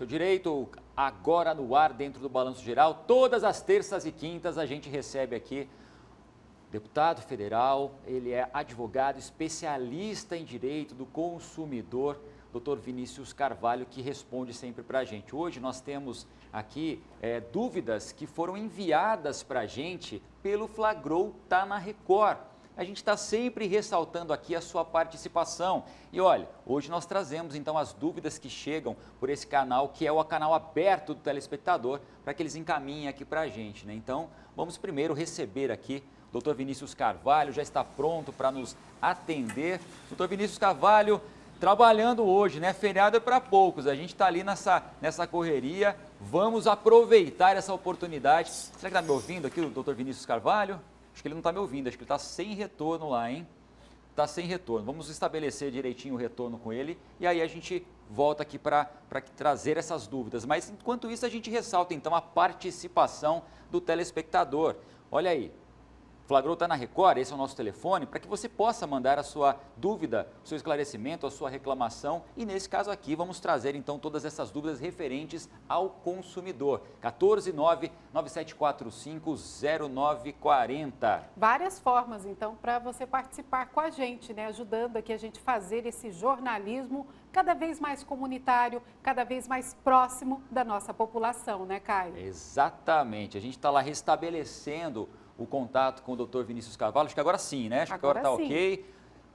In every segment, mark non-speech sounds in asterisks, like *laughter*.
Seu direito agora no ar dentro do Balanço Geral. Todas as terças e quintas a gente recebe aqui deputado federal, ele é advogado especialista em direito do consumidor, doutor Vinícius Carvalho, que responde sempre para a gente. Hoje nós temos aqui é, dúvidas que foram enviadas para a gente pelo Flagrou Tá na Record a gente está sempre ressaltando aqui a sua participação. E olha, hoje nós trazemos então as dúvidas que chegam por esse canal, que é o canal aberto do telespectador, para que eles encaminhem aqui para a gente. Né? Então, vamos primeiro receber aqui o doutor Vinícius Carvalho, já está pronto para nos atender. Doutor Vinícius Carvalho, trabalhando hoje, né? Feriado é para poucos, a gente está ali nessa, nessa correria, vamos aproveitar essa oportunidade. Será que está me ouvindo aqui o doutor Vinícius Carvalho? Acho que ele não está me ouvindo, acho que ele está sem retorno lá, hein? Está sem retorno. Vamos estabelecer direitinho o retorno com ele e aí a gente volta aqui para trazer essas dúvidas. Mas enquanto isso, a gente ressalta então a participação do telespectador. Olha aí, Flagrou está na Record, esse é o nosso telefone, para que você possa mandar a sua dúvida, o seu esclarecimento, a sua reclamação. E nesse caso aqui, vamos trazer então todas essas dúvidas referentes ao consumidor. 14997450940. Várias formas, então, para você participar com a gente, né? Ajudando aqui a gente fazer esse jornalismo cada vez mais comunitário, cada vez mais próximo da nossa população, né, Caio? Exatamente. A gente está lá restabelecendo o contato com o doutor Vinícius Carvalho. Acho que agora sim, né? Acho agora que agora está ok.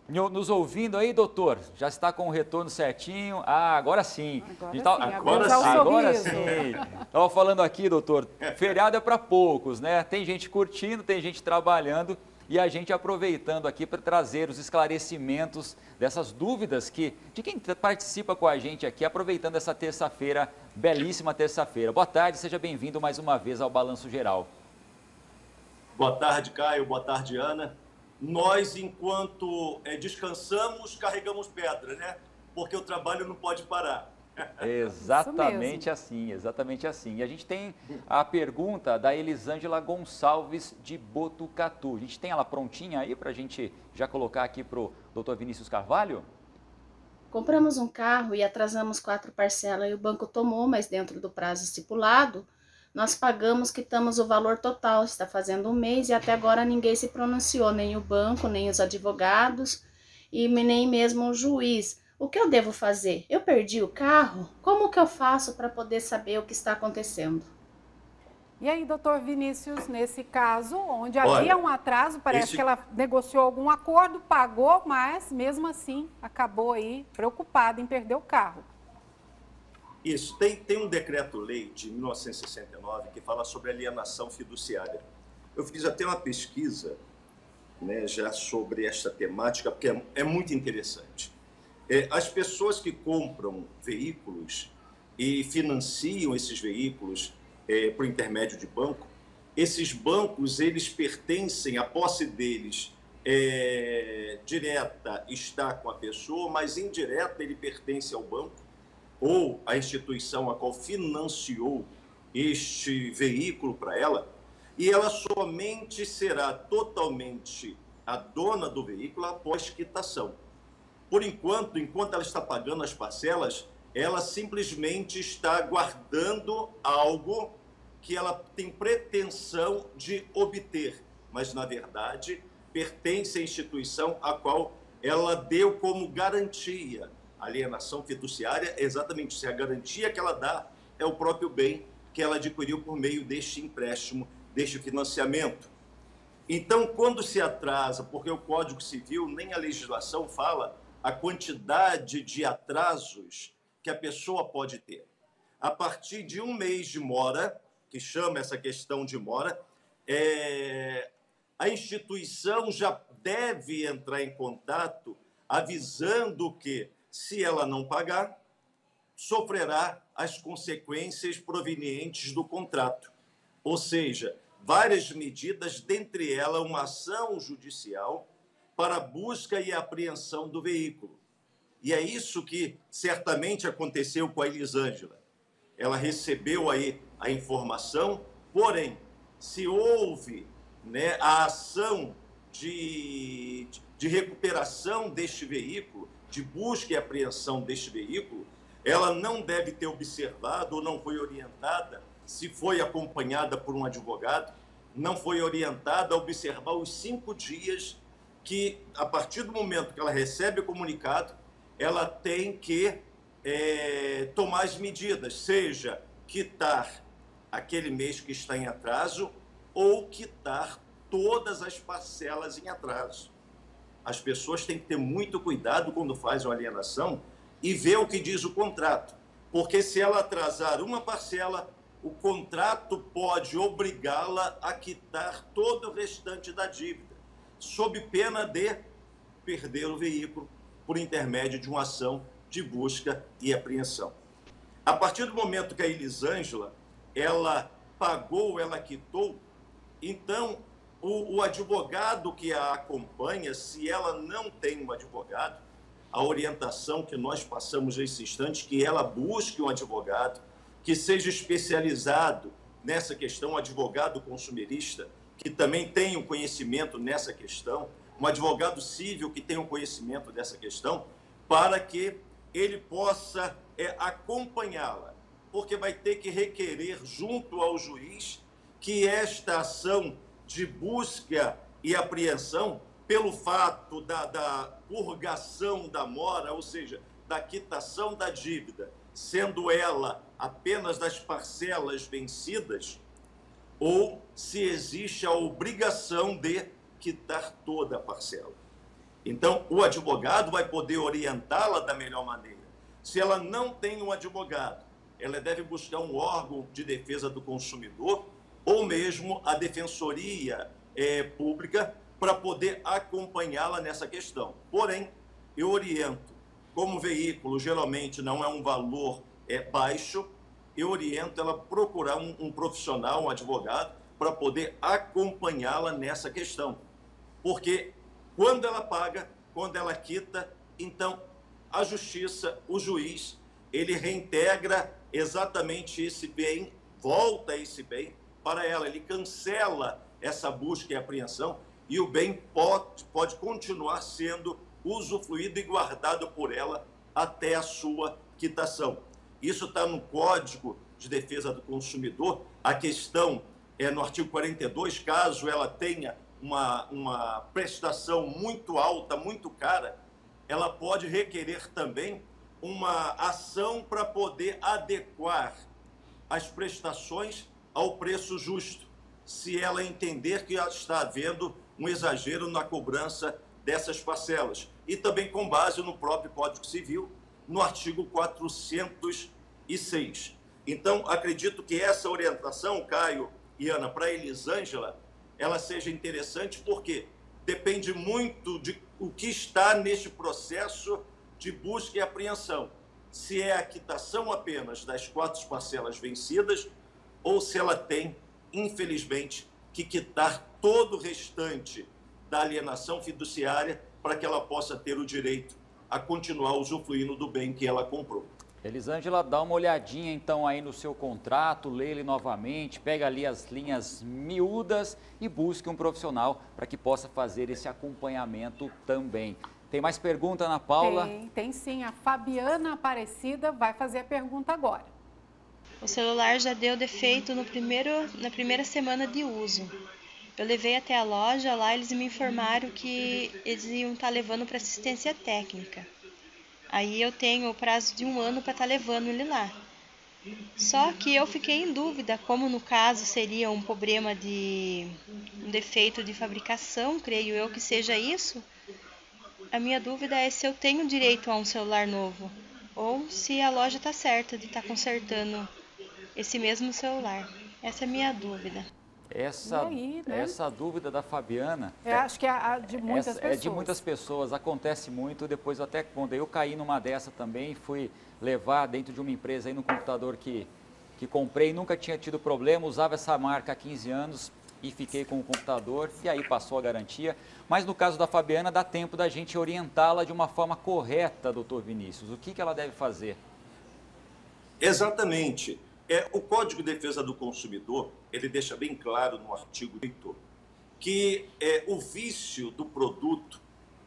Nos ouvindo aí, doutor? Já está com o retorno certinho? Ah, agora sim. Agora, tá... sim. agora, agora sim. Agora sim. Estava falando aqui, doutor, feriado é para poucos, né? Tem gente curtindo, tem gente trabalhando e a gente aproveitando aqui para trazer os esclarecimentos dessas dúvidas que de quem participa com a gente aqui, aproveitando essa terça-feira, belíssima terça-feira. Boa tarde, seja bem-vindo mais uma vez ao Balanço Geral. Boa tarde, Caio. Boa tarde, Ana. Nós, enquanto é, descansamos, carregamos pedra, né? Porque o trabalho não pode parar. *laughs* Exatamente assim, exatamente assim. E a gente tem a pergunta da Elisângela Gonçalves de Botucatu. A gente tem ela prontinha aí para a gente já colocar aqui para o doutor Vinícius Carvalho? Compramos um carro e atrasamos quatro parcelas e o banco tomou, mas dentro do prazo estipulado, nós pagamos, quitamos o valor total, está fazendo um mês e até agora ninguém se pronunciou, nem o banco, nem os advogados e nem mesmo o juiz. O que eu devo fazer? Eu perdi o carro? Como que eu faço para poder saber o que está acontecendo? E aí, doutor Vinícius, nesse caso, onde Olha, havia um atraso, parece esse... que ela negociou algum acordo, pagou, mas mesmo assim acabou aí preocupada em perder o carro. Isso. Tem, tem um decreto-lei de 1969 que fala sobre alienação fiduciária. Eu fiz até uma pesquisa né, já sobre esta temática, porque é, é muito interessante. É, as pessoas que compram veículos e financiam esses veículos é, por intermédio de banco, esses bancos eles pertencem, a posse deles é, direta está com a pessoa, mas indireta ele pertence ao banco ou a instituição a qual financiou este veículo para ela, e ela somente será totalmente a dona do veículo após quitação. Por enquanto, enquanto ela está pagando as parcelas, ela simplesmente está guardando algo que ela tem pretensão de obter, mas na verdade pertence à instituição a qual ela deu como garantia alienação fiduciária é exatamente isso, é a garantia que ela dá é o próprio bem que ela adquiriu por meio deste empréstimo, deste financiamento. Então, quando se atrasa, porque o Código Civil nem a legislação fala a quantidade de atrasos que a pessoa pode ter. A partir de um mês de mora, que chama essa questão de mora, é, a instituição já deve entrar em contato avisando que se ela não pagar, sofrerá as consequências provenientes do contrato. Ou seja, várias medidas, dentre elas uma ação judicial para busca e apreensão do veículo. E é isso que certamente aconteceu com a Elisângela. Ela recebeu aí a informação, porém, se houve né, a ação de, de recuperação deste veículo, de busca e apreensão deste veículo, ela não deve ter observado ou não foi orientada se foi acompanhada por um advogado, não foi orientada a observar os cinco dias que, a partir do momento que ela recebe o comunicado, ela tem que é, tomar as medidas, seja quitar aquele mês que está em atraso ou quitar todas as parcelas em atraso. As pessoas têm que ter muito cuidado quando fazem uma alienação e ver o que diz o contrato. Porque se ela atrasar uma parcela, o contrato pode obrigá-la a quitar todo o restante da dívida, sob pena de perder o veículo por intermédio de uma ação de busca e apreensão. A partir do momento que a Elisângela ela pagou, ela quitou, então o, o advogado que a acompanha, se ela não tem um advogado, a orientação que nós passamos nesse instante, que ela busque um advogado que seja especializado nessa questão, um advogado consumerista, que também tenha um conhecimento nessa questão, um advogado civil que tenha um conhecimento dessa questão, para que ele possa é, acompanhá-la, porque vai ter que requerer junto ao juiz que esta ação de busca e apreensão, pelo fato da, da purgação da mora, ou seja, da quitação da dívida, sendo ela apenas das parcelas vencidas, ou se existe a obrigação de quitar toda a parcela. Então, o advogado vai poder orientá-la da melhor maneira. Se ela não tem um advogado, ela deve buscar um órgão de defesa do consumidor ou mesmo a defensoria é, pública para poder acompanhá-la nessa questão. Porém, eu oriento, como veículo geralmente não é um valor é, baixo, eu oriento ela procurar um, um profissional, um advogado, para poder acompanhá-la nessa questão. Porque quando ela paga, quando ela quita, então a justiça, o juiz, ele reintegra exatamente esse bem, volta esse bem para ela, ele cancela essa busca e apreensão e o bem pode, pode continuar sendo usufruído e guardado por ela até a sua quitação. Isso está no Código de Defesa do Consumidor. A questão é no artigo 42, caso ela tenha uma, uma prestação muito alta, muito cara, ela pode requerer também uma ação para poder adequar as prestações ao preço justo, se ela entender que está havendo um exagero na cobrança dessas parcelas. E também com base no próprio Código Civil, no artigo 406. Então, acredito que essa orientação, Caio e Ana, para Elisângela, ela seja interessante porque depende muito de o que está neste processo de busca e apreensão. Se é a quitação apenas das quatro parcelas vencidas ou se ela tem, infelizmente, que quitar todo o restante da alienação fiduciária para que ela possa ter o direito a continuar usufruindo do bem que ela comprou. Elisângela, dá uma olhadinha então aí no seu contrato, lê ele novamente, pega ali as linhas miúdas e busque um profissional para que possa fazer esse acompanhamento também. Tem mais pergunta, Ana Paula? Tem, tem sim. A Fabiana Aparecida vai fazer a pergunta agora. O celular já deu defeito no primeiro, na primeira semana de uso. Eu levei até a loja, lá eles me informaram que eles iam estar tá levando para assistência técnica. Aí eu tenho o prazo de um ano para estar tá levando ele lá. Só que eu fiquei em dúvida, como no caso seria um problema de um defeito de fabricação, creio eu que seja isso. A minha dúvida é se eu tenho direito a um celular novo ou se a loja está certa de estar tá consertando esse mesmo celular. Essa é a minha dúvida. Essa, aí, né? essa dúvida da Fabiana. Eu é, acho que é a de muitas essa, pessoas. É de muitas pessoas, acontece muito. Depois, até quando eu caí numa dessa também, fui levar dentro de uma empresa aí no computador que, que comprei, nunca tinha tido problema, usava essa marca há 15 anos e fiquei com o computador e aí passou a garantia. Mas no caso da Fabiana, dá tempo da gente orientá-la de uma forma correta, doutor Vinícius. O que, que ela deve fazer? Exatamente. É, o Código de Defesa do Consumidor, ele deixa bem claro no artigo 8 que é, o vício do produto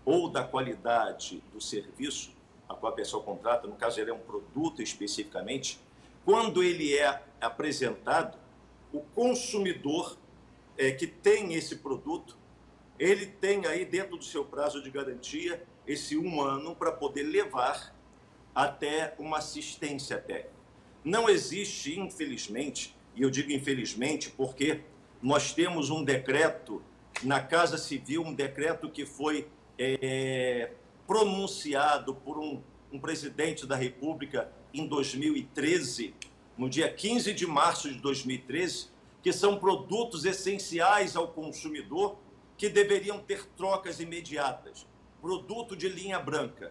ou da qualidade do serviço a qual a pessoa contrata, no caso ele é um produto especificamente, quando ele é apresentado, o consumidor é, que tem esse produto, ele tem aí dentro do seu prazo de garantia esse um ano para poder levar até uma assistência técnica. Não existe, infelizmente, e eu digo infelizmente porque nós temos um decreto na Casa Civil, um decreto que foi é, pronunciado por um, um presidente da República em 2013, no dia 15 de março de 2013, que são produtos essenciais ao consumidor que deveriam ter trocas imediatas, produto de linha branca.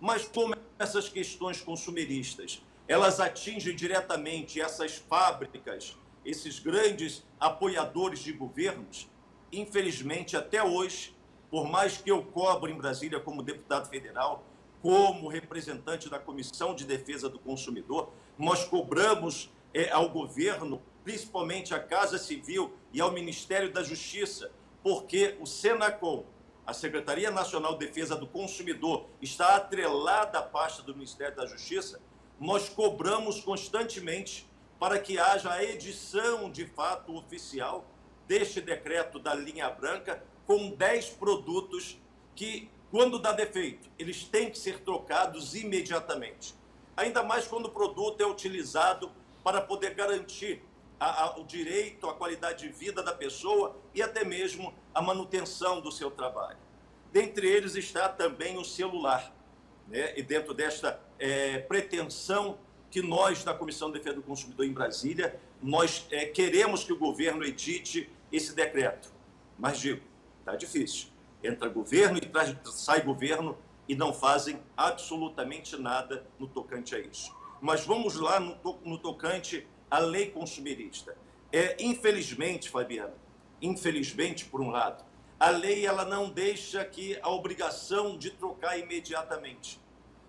Mas como essas questões consumeristas, elas atingem diretamente essas fábricas, esses grandes apoiadores de governos, infelizmente até hoje, por mais que eu cobre em Brasília como deputado federal, como representante da Comissão de Defesa do Consumidor, nós cobramos é, ao governo, principalmente à Casa Civil e ao Ministério da Justiça, porque o Senacom, a Secretaria Nacional de Defesa do Consumidor, está atrelada à pasta do Ministério da Justiça, nós cobramos constantemente para que haja a edição de fato oficial deste decreto da linha branca com 10 produtos que quando dá defeito, eles têm que ser trocados imediatamente. Ainda mais quando o produto é utilizado para poder garantir a, a, o direito à qualidade de vida da pessoa e até mesmo a manutenção do seu trabalho. Dentre eles está também o celular. Né? E dentro desta é, pretensão que nós, da Comissão de Defesa do Consumidor em Brasília, nós é, queremos que o governo edite esse decreto. Mas digo, está difícil entra governo e sai governo e não fazem absolutamente nada no tocante a isso. Mas vamos lá no, no tocante à lei consumerista. É, infelizmente, Fabiana, infelizmente, por um lado, a lei ela não deixa que a obrigação de trocar imediatamente.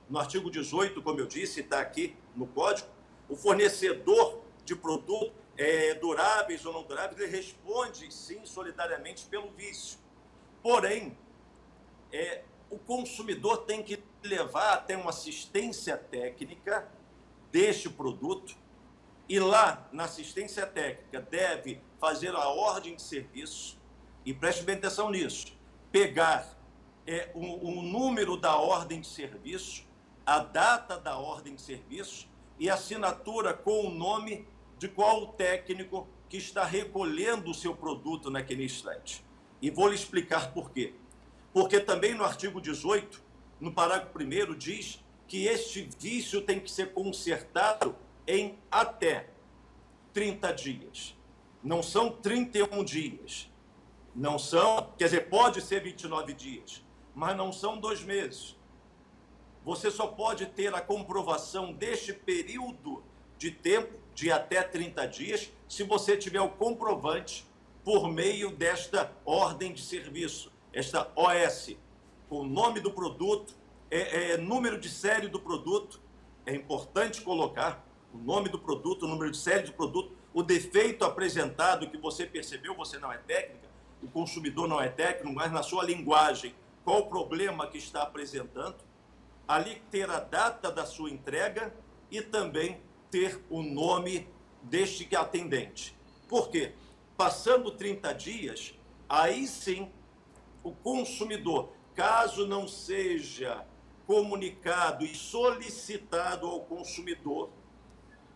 No artigo 18, como eu disse, está aqui no código, o fornecedor de produtos é, duráveis ou não duráveis, ele responde sim solidariamente pelo vício. Porém, é, o consumidor tem que levar até uma assistência técnica deste produto e lá na assistência técnica deve fazer a ordem de serviço e preste bem atenção nisso, pegar é, número da ordem de serviço, a data da ordem de serviço e assinatura com o nome de qual o técnico que está recolhendo o seu produto naquele instante. E vou lhe explicar por quê. Porque também no artigo 18, no parágrafo 1, diz que este vício tem que ser consertado em até 30 dias. Não são 31 dias. Não são, quer dizer, pode ser 29 dias, mas não são dois meses. Você só pode ter a comprovação deste período de tempo, de até 30 dias, se você tiver o comprovante por meio desta ordem de serviço, esta OS, o nome do produto, é, é, número de série do produto, é importante colocar o nome do produto, o número de série do produto, o defeito apresentado que você percebeu, você não é técnica, o consumidor não é técnico, mas na sua linguagem, qual o problema que está apresentando, ali ter a data da sua entrega e também ter o nome deste atendente. Por quê? Passando 30 dias, aí sim o consumidor, caso não seja comunicado e solicitado ao consumidor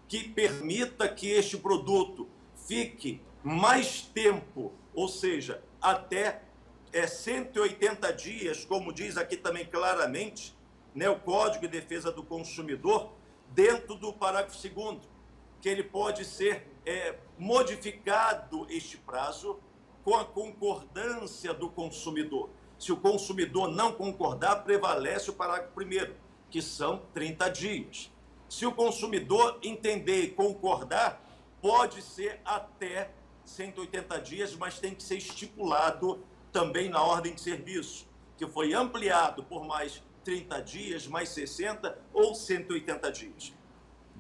que permita que este produto fique mais tempo, ou seja, até é, 180 dias, como diz aqui também claramente, né, o Código de Defesa do Consumidor, dentro do parágrafo 2 que ele pode ser é, modificado este prazo com a concordância do consumidor. Se o consumidor não concordar, prevalece o parágrafo primeiro, que são 30 dias. Se o consumidor entender e concordar, pode ser até 180 dias, mas tem que ser estipulado também na ordem de serviço, que foi ampliado por mais 30 dias, mais 60 ou 180 dias.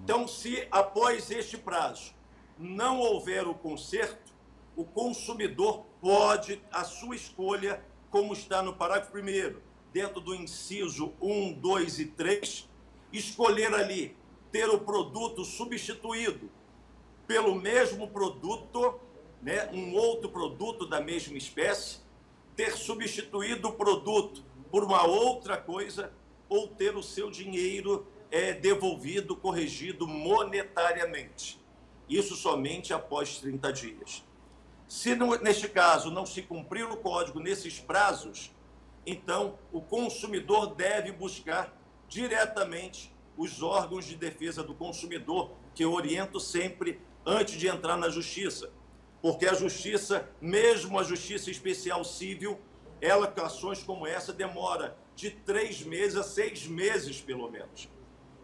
Então, se após este prazo não houver o conserto, o consumidor pode, a sua escolha, como está no parágrafo 1 dentro do inciso 1, 2 e 3, escolher ali ter o produto substituído pelo mesmo produto, né, um outro produto da mesma espécie, ter substituído o produto por uma outra coisa ou ter o seu dinheiro é, devolvido, corrigido monetariamente. Isso somente após 30 dias. Se neste caso não se cumprir o código nesses prazos, então o consumidor deve buscar diretamente os órgãos de defesa do consumidor, que eu oriento sempre antes de entrar na justiça. Porque a justiça, mesmo a justiça especial civil, ela, com ações como essa, demora de três meses a seis meses, pelo menos.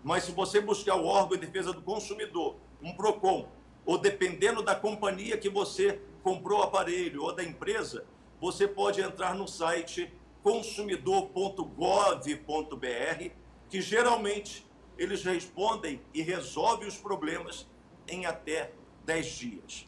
Mas se você buscar o órgão de defesa do consumidor, um PROCON, ou dependendo da companhia que você comprou o aparelho ou da empresa, você pode entrar no site consumidor.gov.br, que geralmente eles respondem e resolvem os problemas em até 10 dias.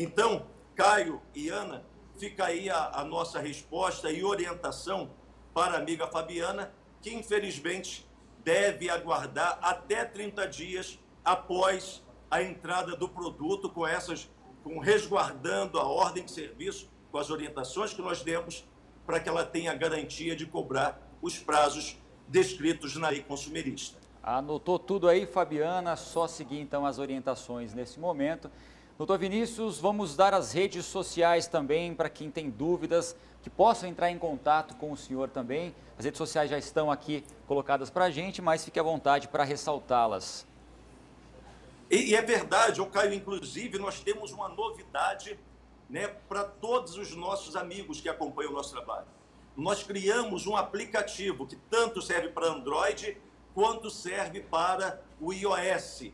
Então, Caio e Ana, fica aí a, a nossa resposta e orientação para a amiga Fabiana, que infelizmente deve aguardar até 30 dias após a entrada do produto com essas com resguardando a ordem de serviço com as orientações que nós demos para que ela tenha garantia de cobrar os prazos descritos na lei consumerista. Anotou tudo aí, Fabiana, só seguir então as orientações nesse momento. Doutor Vinícius, vamos dar as redes sociais também para quem tem dúvidas, que possam entrar em contato com o senhor também. As redes sociais já estão aqui colocadas para a gente, mas fique à vontade para ressaltá-las. E, e, é verdade, o Caio, inclusive, nós temos uma novidade né, para todos os nossos amigos que acompanham o nosso trabalho. Nós criamos um aplicativo que tanto serve para Android quanto serve para o iOS.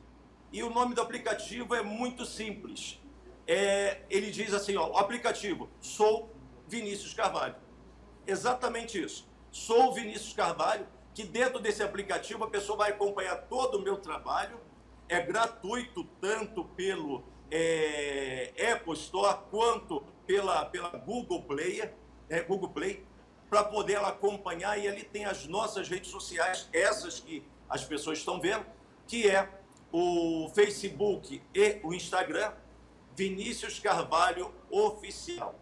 E o nome do aplicativo é muito simples. É, ele diz assim, ó, o aplicativo, sou Vinícius Carvalho. Exatamente isso. Sou Vinícius Carvalho, que dentro desse aplicativo a pessoa vai acompanhar todo o meu trabalho. É gratuito tanto pelo é, Apple Store quanto pela, pela Google Play, é, Google Play, para poder ela acompanhar. E ali tem as nossas redes sociais, essas que as pessoas estão vendo, que é o Facebook e o Instagram, Vinícius Carvalho Oficial.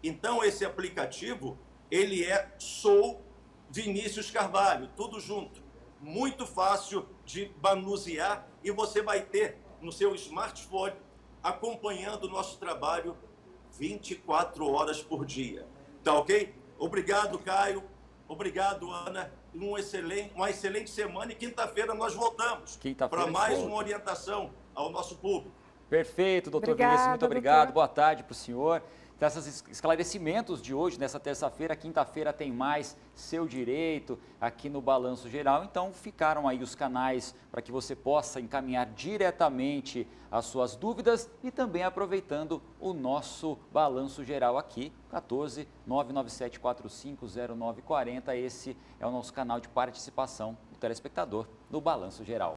Então esse aplicativo, ele é Sou Vinícius Carvalho, tudo junto. Muito fácil de manusear e você vai ter no seu smartphone acompanhando o nosso trabalho 24 horas por dia. Tá ok? Obrigado, Caio. Obrigado, Ana. Um excelente, uma excelente semana e quinta-feira nós voltamos para mais uma orientação ao nosso público. Perfeito, doutor Obrigada, Vinícius. Muito obrigado. Doutor. Boa tarde para o senhor. Então, esses esclarecimentos de hoje, nessa terça-feira, quinta-feira tem mais seu direito aqui no Balanço Geral. Então, ficaram aí os canais para que você possa encaminhar diretamente as suas dúvidas e também aproveitando o nosso Balanço Geral aqui, 14 997450940. Esse é o nosso canal de participação do telespectador no Balanço Geral.